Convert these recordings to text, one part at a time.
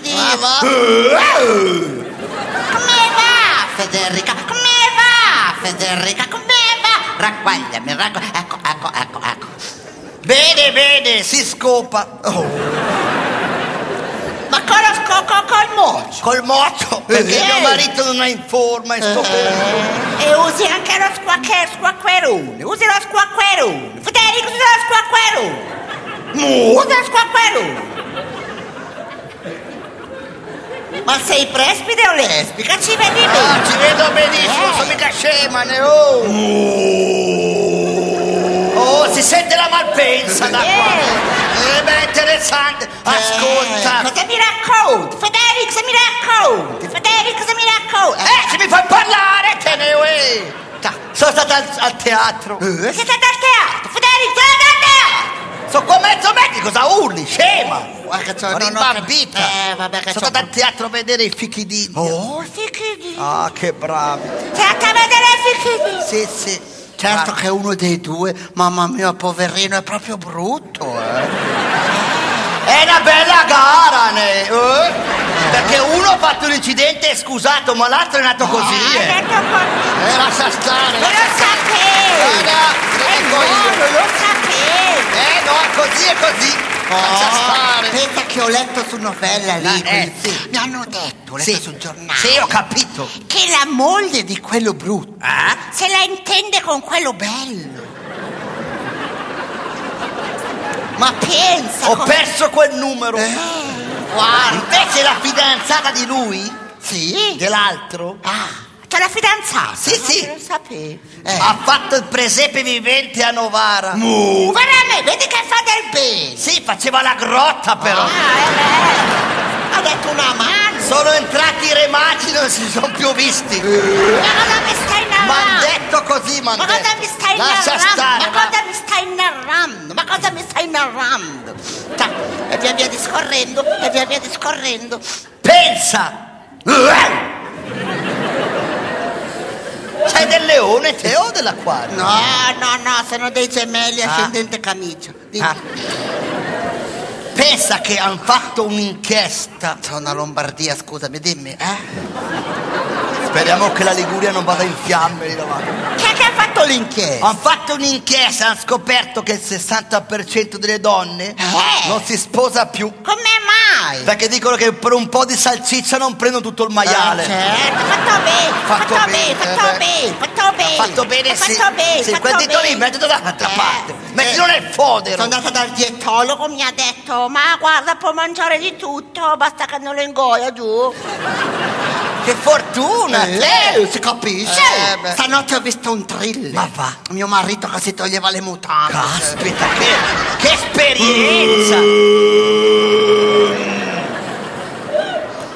Va? Come va, Federica? Come va, Federica? Come va? Raccogliami, raccogliami. Ecco, ecco, ecco, ecco. Bene, bene, si scopa. Oh, Ma con lo scocco col mocio. col moto, perché Eh. mio marito non è in forma e sto per... E usi anche lo squacche- squacquerone. Usi lo squacquerone. Federico, usi lo squacquerone. Usa lo squacquerone. Ma sei presbite o lesbica? Ci vedi Ah, bene? ci vedo benissimo, Eh. sono mica scema, ne oh. Oh, si sente la malpensa da qua. Eh, beh, interessante. Ascolta. Eh, cosa mi racconti? Federico, cosa mi racconti? Federico, cosa mi racconti? Eh, se mi fai parlare, te ne uè. Sono stata al, al teatro. Eh, sei stato al teatro? Federico, sei stato al teatro? Sono con mezzo metri, cosa urli? Scema. Guarda Sono non ho imbambita. cap- Eh, vabbè che Sono vedere i fichi d'India. Oh, fichi Ah, che bravi. Andato a vedere i fichi Sì, sì. Certo Guarda. che uno dei due, mamma mia, poverino, è proprio brutto, eh. È una bella gara, ne. eh? Perché uno ha fatto un incidente e è scusato, ma l'altro è nato così. Ah, eh. hai detto così. Eh, lascia stare. Non lo sapevo! Guarda, Eh, lo sapevo! Eh, no, è così, è così. Stare. pensa che ho letto su novella lì. Eh, eh, sì. Mi hanno detto, ho letto Sì. sul giornale. Sì, ho capito. Che la moglie di quello brutto Eh? se la intende con quello bello. Ma pensa! Ho come- perso quel numero. Eh, guarda! Invece la fidanzata di lui, Sì? dell'altro, Ah, c'è la fidanzata? Sì, sì. Non lo sapevo. Eh. ha fatto il presepe vivente a Novara. Mu, veramente, vedi che fa del bene. Sì, faceva la grotta però. Ah, è vero. Ha detto una mano. Sono entrati i remaci, non si sono più visti. Ma cosa mi stai Ma narrando? detto così, ma Ma cosa mi stai Lascia narrando? stare. Ma va. cosa mi stai narrando? Ma cosa mi stai narrando? Ta- E via via discorrendo, e via via discorrendo. Pensa! Del leone te o dell'acquario? No, no, no, sono dei gemelli Ah. ascendente camicia. Ah. Pensa che hanno fatto un'inchiesta. Sono a Lombardia, scusami, dimmi. Eh? Speriamo che la Liguria non vada in fiamme lì davanti. Chi è che ha fatto l'inchiesta? Hanno fatto un'inchiesta, hanno scoperto che il 60% delle donne Eh. non si sposa più. Come mai? Perché dicono che per un po' di salsiccia non prendono tutto il maiale. Ah, certo, fatto bene, Fatto fatto, bene, bene, fatto eh, bene, fatto bene. Fatto bene, sì. Fatto bene, sì, fatto quel dito lì, mettilo dall'altra Eh, parte. Mettilo eh. nel fodero. Sono andata dal dietologo, mi ha detto, ma guarda, può mangiare di tutto, basta che non lo ingoia giù. Che fortuna! te. si capisce? Eh. Stanotte ho visto un thriller. Ma va. Mio marito che si toglieva le mutande. Caspita, che, che esperienza!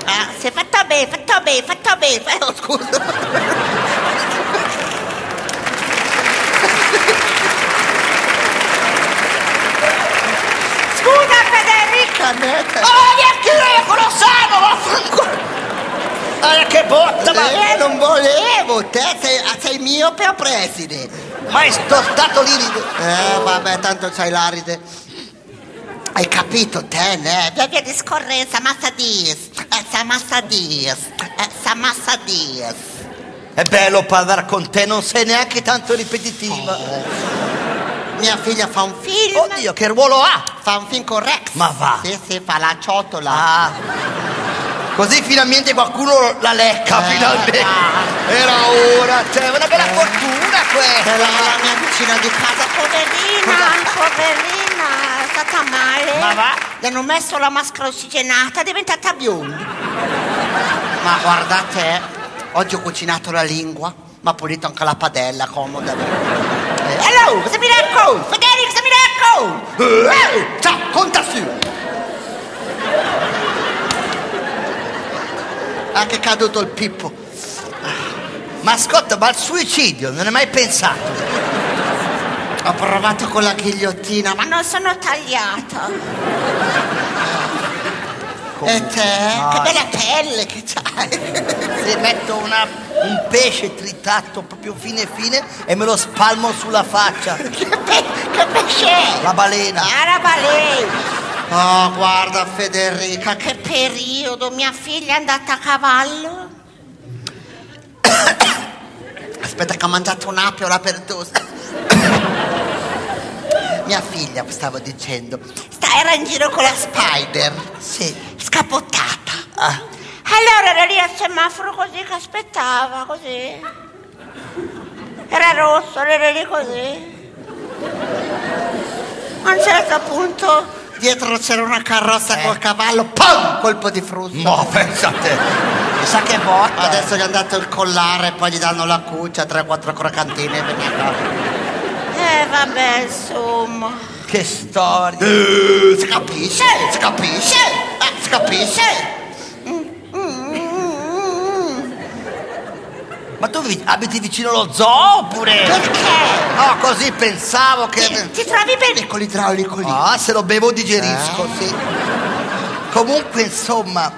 Ah, si è fatto bene, fatto bene, fatto bene. Oh, scusa. Scusa Federica. Oh, neanche io lo sanno, Ah, che botta, ma... Eh, non volevo, te sei, sei miope o preside? Ma è stato lì... Eh, vabbè, tanto c'hai l'aride. Hai capito te, ne? Via via discorrenza, massa dis. Eh, sa massa dis. Eh, sa massa dis. È bello parlare con te, non sei neanche tanto ripetitiva. Mia figlia fa un film. Oddio, che ruolo ha? Fa un film con Rex. Ma va. Sì, sì, fa la ciotola. Ah. Così finalmente qualcuno la lecca, Eh, finalmente. ah. Era ora, cioè, una bella fortuna Quella questa. è la mia vicina di casa, poverina, poverina, è stata male. Ma va? Gli hanno messo la maschera ossigenata, è diventata bionda. Ma guardate, oggi ho cucinato la lingua, ma ho pulito anche la padella, comoda. Eh, hello, cosa mi racconti? Federico, cosa mi racconti? Eh, ciao, conta su. Che è caduto il pippo. Ma ascolta, ma al suicidio non hai mai pensato? Ho provato con la ghigliottina, ma non sono tagliata. E te? Che bella pelle che c'hai. Se metto una- un pesce tritato proprio fine fine e me lo spalmo sulla faccia. che, pe- che pesce è? La balena. Ah, la balena. Oh, guarda Federica, che periodo. Mia figlia è andata a cavallo. Aspetta che ho mangiato un'apiola per tosse. Mia figlia, stavo dicendo, sta, era in giro con la Spider. Sì. Scapottata. Ah, Allora era lì al semaforo così che aspettava, così. Era rosso, era lì così. A un certo punto dietro c'era una carrozza Eh. col cavallo, pum! Colpo di frusta. mo, pensate. Chissà che botta. Adesso gli hanno dato il collare, poi gli danno la cuccia, 3-4 crocantine e a casa. Eh vabbè, insomma. Che storia. Eh, si capisce? Si capisce? Eh, si capisce? Vi- abiti vicino allo zoo oppure? Perché? No, così pensavo che. Ti, ti trovi bene con l'idraulico lì? Ah, se lo bevo digerisco, Eh. sì. Comunque, insomma,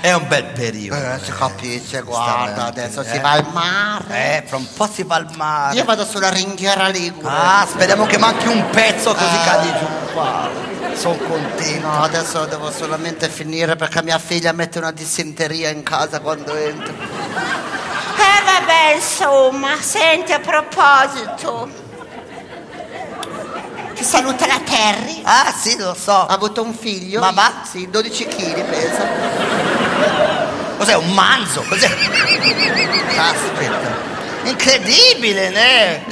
è un bel periodo. Eh, si capisce, guarda, adesso eh. si va al mare. Eh, fra un po' si va al mare. Io vado sulla ringhiera ligure. Ah, speriamo che manchi un pezzo così Eh. cadi giù. Sono contento. No, adesso devo solamente finire perché mia figlia mette una dissenteria in casa quando entro. Vabbè, insomma, senti a proposito. Ti saluta la Terry. Ah, sì, lo so. Ha avuto un figlio? Ma va? Sì, 12 kg pesa. Cos'è un manzo? Cos'è? Caspita. Incredibile, né?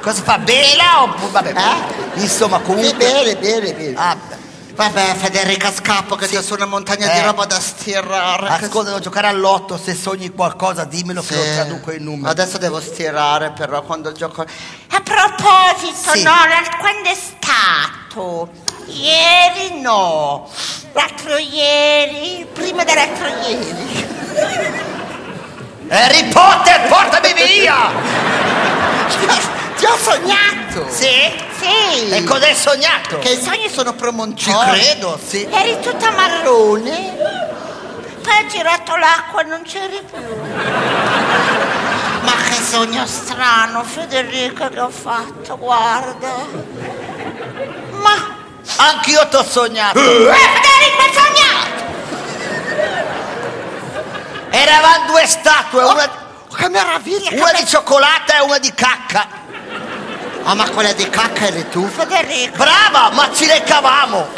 Cosa fa? Bela oppure vabbè. Eh? Insomma, Sì, comunque. bene, bene, bene. Ah. Vabbè, Federica, scappo che Sì. c'è su una montagna Eh. di roba da stirare. ascolta, devo giocare all'otto. Se sogni qualcosa, dimmelo che lo Sì. traduco in numeri. Adesso devo stirare però quando gioco. A proposito, Sì. no, la- quando è stato? Ieri no. L'altro ieri, prima dell'altro ieri. Harry Potter, portami via! Ti ho sognato. Sì? Sì. E cos'hai sognato? Che i sogni sono Ci promontori. credo, sì. Eri tutta marrone. Poi ha girato l'acqua e non c'eri più. Ma che sogno strano, Federica, che ho fatto, guarda. Ma... Anch'io t'ho sognato. Eh, Federica, hai sognato! Eravamo due statue, una, Oh, che meraviglia! una di cioccolata e una di cacca. Ah, ma quella di cacca eri tu, Federica? Brava, ma ci recavamo.